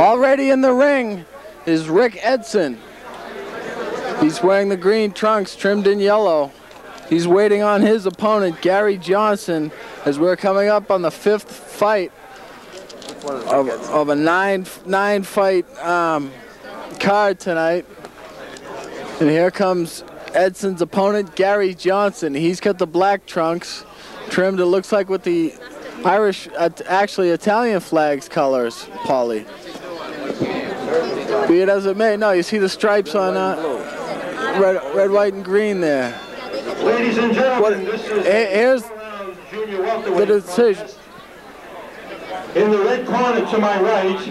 Already in the ring is Rick Edson. He's wearing the green trunks trimmed in yellow. He's waiting on his opponent, Gary Johnson, as we're coming up on the fifth fight of, of a nine nine fight um, card tonight. And here comes Edson's opponent, Gary Johnson. He's got the black trunks trimmed, it looks like with the Irish, uh, actually Italian flags colors, Paulie. Be it as it may, no, you see the stripes on uh, red, red, white, and green there. Ladies and gentlemen, this is here's the decision. In the red corner to my right,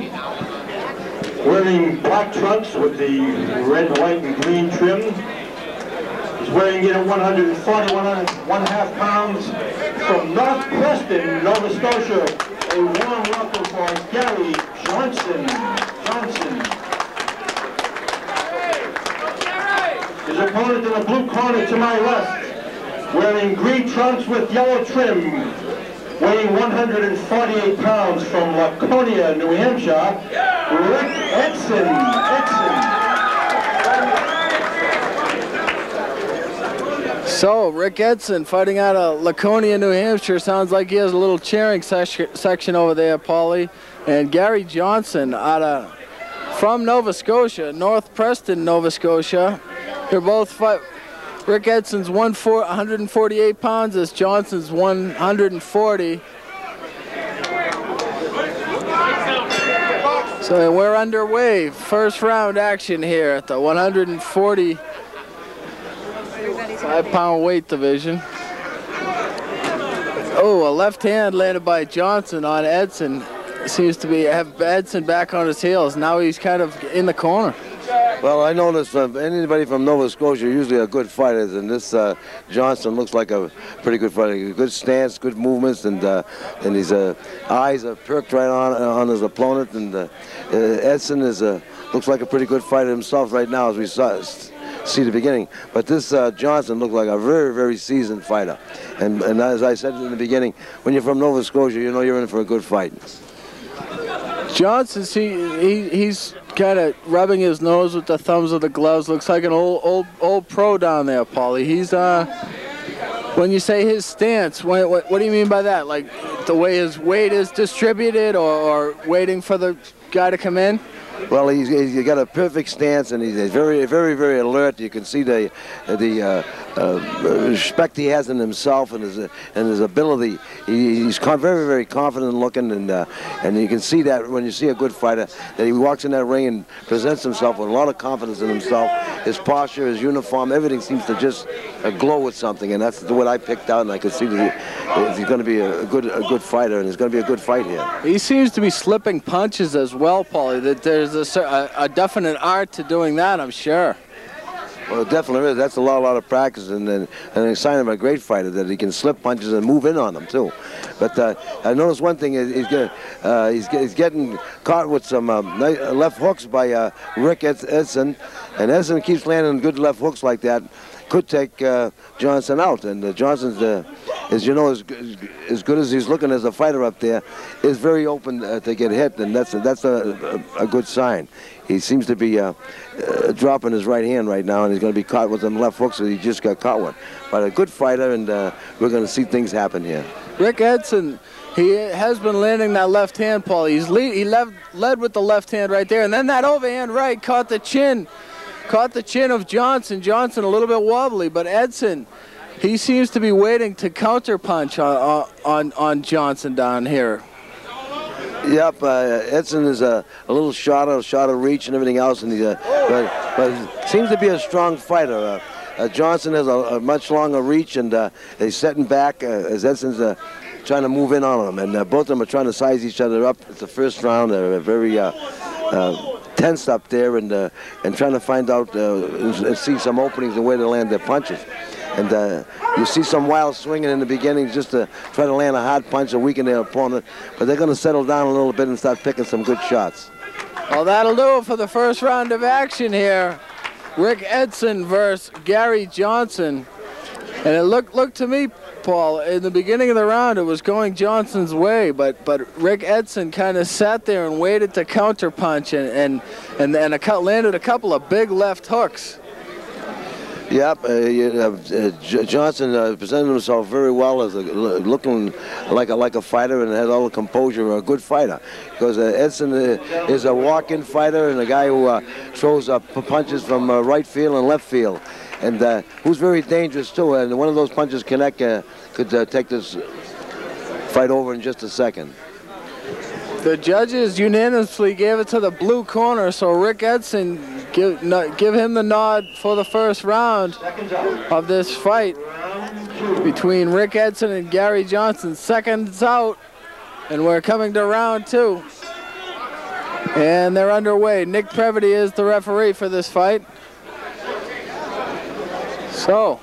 wearing black trunks with the red, white, and green trim, is weighing in at 140, one, one half pounds from North Preston, Nova Scotia. A warm welcome for Gary Johnson. Johnson. His opponent in the blue corner to my left, wearing green trunks with yellow trim, weighing 148 pounds from Laconia, New Hampshire, Rick Edson. Edson. So, Rick Edson fighting out of Laconia, New Hampshire. Sounds like he has a little cheering section over there, Paulie. And Gary Johnson out of from Nova Scotia, North Preston, Nova Scotia. They're both fight. Rick Edson's 148 pounds as Johnson's 140. So we're underway. First round action here at the 145 pound weight division. Oh, a left hand landed by Johnson on Edson. Seems to be have Edson back on his heels. Now he's kind of in the corner. Well, I noticed uh, anybody from Nova Scotia usually are good fighters, and this uh, Johnson looks like a pretty good fighter. Good stance, good movements, and uh, and his uh, eyes are perked right on on his opponent. And uh, uh, Edson is a looks like a pretty good fighter himself right now, as we saw see the beginning. But this Johnson looked like a very very seasoned fighter, and and as I said in the beginning, when you're from Nova Scotia, you know you're in for a good fight. Johnson, he, he he's kind of rubbing his nose with the thumbs of the gloves. Looks like an old old old pro down there, Paulie. He's uh, when you say his stance, what, what, what do you mean by that? Like the way his weight is distributed, or, or waiting for the guy to come in? Well, he's, he's got a perfect stance, and he's very, very, very alert. You can see the the uh, respect he has in himself and his and his ability. He, he's very, very confident looking, and uh, and you can see that when you see a good fighter that he walks in that ring and presents himself with a lot of confidence in himself. His posture, his uniform, everything seems to just uh, glow with something, and that's what I picked out. And I could see that he's going to be a good a good fighter, and it's going to be a good fight here. He seems to be slipping punches as well, Paulie. That there's a, a definite art to doing that, I'm sure. Well, it definitely is. That's a lot, a lot of practice, and, and, and a sign of a great fighter that he can slip punches and move in on them too. But uh, I noticed one thing: he's, getting, uh, he's, he's, getting caught with some um, left hooks by uh, Rick Edson, and Edson keeps landing good left hooks like that. Could take uh, Johnson out, and uh, Johnson's, uh, as you know, as, as good as he's looking as a fighter up there, is very open to get hit, and that's that's a, a, a good sign. He seems to be uh, uh, dropping his right hand right now, and he's going to be caught with them left hooks that he just got caught with. But a good fighter, and uh, we're going to see things happen here. Rick Edson, he has been landing that left hand, Paul. He's lead, he led, led with the left hand right there, and then that overhand right caught the chin, caught the chin of Johnson. Johnson a little bit wobbly, but Edson, he seems to be waiting to counter punch on, on, on Johnson down here. Yep, uh, Edson is a, a little shorter, shorter reach and everything else, and he, uh, but, but seems to be a strong fighter. Uh, uh Johnson has a, a, much longer reach, and uh, he's setting back uh, as Edson's trying to move in on him, and both of them are trying to size each other up. It's the first round. They're very tense up there, and and trying to find out and see some openings and where to land their punches. And uh, you see some wild swinging in the beginning just to try to land a hard punch and weaken their opponent. But they're going to settle down a little bit and start picking some good shots. Well, that'll do it for the first round of action here. Rick Edson versus Gary Johnson. And it looked, looked to me, Paul, in the beginning of the round, it was going Johnson's way, but but Rick Edson kind of sat there and waited to counterpunch and and and, and a, landed a couple of big left hooks. Yep, uh, uh, Johnson uh, presented himself very well as a, looking like a like a fighter and had all the composure of a good fighter. Because uh, Edson is a walk-in fighter and a guy who throws up punches from right field and left field, and who's very dangerous too. And one of those punches connect could take this fight over in just a second. The judges unanimously gave it to the blue corner, so Rick Edson give, give him the nod for the first round of this fight between Rick Edson and Gary Johnson. Seconds out, and we're coming to round two. And they're underway. Nick Previty is the referee for this fight. So,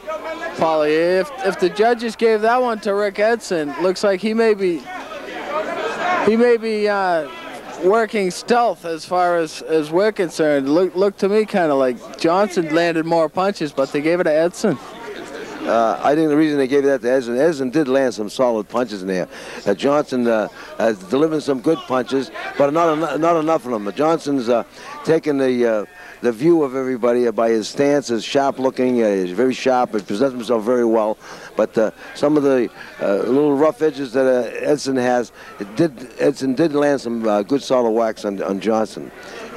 Paulie, if, if the judges gave that one to Rick Edson, looks like he may be he may be uh, working stealth as far as, as we're concerned. Look, look to me kind of like Johnson landed more punches, but they gave it to Edson. Uh, I think the reason they gave that to Edson, Edson did land some solid punches in there. Uh, Johnson uh, has delivered some good punches, but not, en not enough of them. Johnson's uh, taken the uh, the view of everybody by his stance is sharp looking. Uh, he's very sharp. He presents himself very well. But uh, some of the uh, little rough edges that uh, Edson has, did Edson did land some uh, good solid whacks on, on Johnson.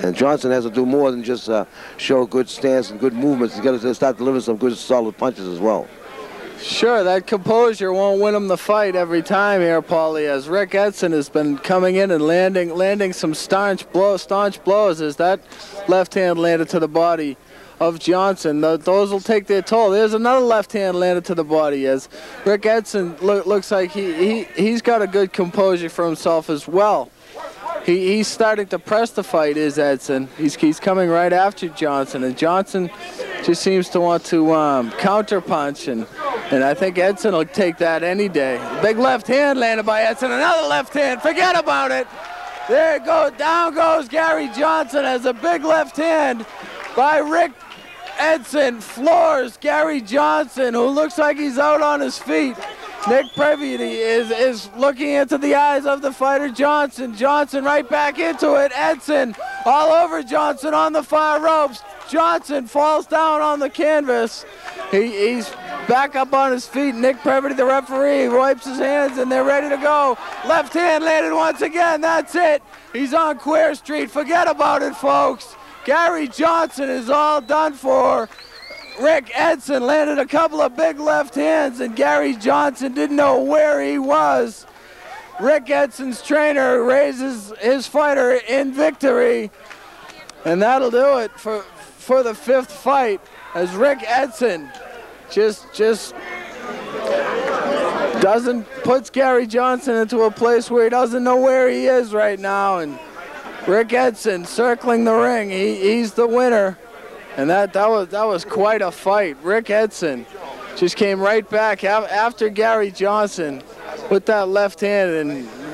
And Johnson has to do more than just uh, show good stance and good movements. He's got to start delivering some good solid punches as well. Sure, that composure won't win him the fight every time here, Paulie, as Rick Edson has been coming in and landing landing some staunch, blow, staunch blows as that left hand landed to the body of Johnson. Those will take their toll. There's another left hand landed to the body as Rick Edson lo looks like he, he, he's got a good composure for himself as well. He, he's starting to press the fight, is Edson. He's, he's coming right after Johnson, and Johnson just seems to want to um, counterpunch and and I think Edson will take that any day. Big left hand landed by Edson. Another left hand. Forget about it. There it goes. Down goes Gary Johnson as a big left hand by Rick Edson. Floors Gary Johnson, who looks like he's out on his feet. Nick Previty is, is looking into the eyes of the fighter Johnson. Johnson right back into it. Edson all over Johnson on the far ropes. Johnson falls down on the canvas. He, he's back up on his feet. Nick Previty, the referee, wipes his hands and they're ready to go. Left hand landed once again. That's it. He's on Queer Street. Forget about it, folks. Gary Johnson is all done for. Rick Edson landed a couple of big left hands, and Gary Johnson didn't know where he was. Rick Edson's trainer raises his fighter in victory, and that'll do it for, for the fifth fight as Rick Edson just just doesn't puts Gary Johnson into a place where he doesn't know where he is right now. And Rick Edson circling the ring he, he's the winner. And that that was that was quite a fight. Rick Edson just came right back after Gary Johnson with that left hand and